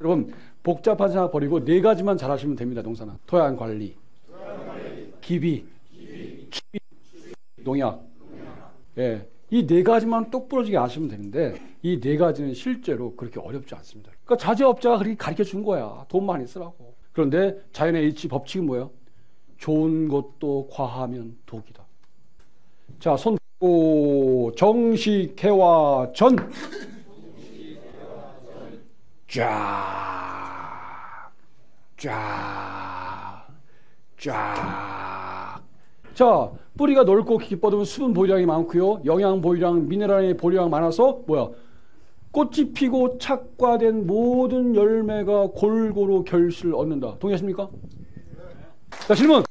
여러분 복잡한 생각 버리고 네 가지만 잘하시면 됩니다. 농사는 토양 관리, 기비, 취비, 농약. 예, 이 네 가지만 똑부러지게 아시면 되는데 이 네 가지는 실제로 그렇게 어렵지 않습니다. 그러니까 자재업자가 그렇게 가르쳐 준 거야. 돈 많이 쓰라고. 그런데 자연의 일치 법칙은 뭐예요? 좋은 것도 과하면 독이다. 자, 손 오, 정식회화 전. 쫙, 쫙, 쫙. 자, 뿌리가 넓고 깊게 뻗으면 수분 보유량이 많고요. 영양 보유량, 미네랄의 보유량 많아서 뭐야? 꽃이 피고 착과된 모든 열매가 골고루 결실을 얻는다. 동의하십니까? 자, 질문.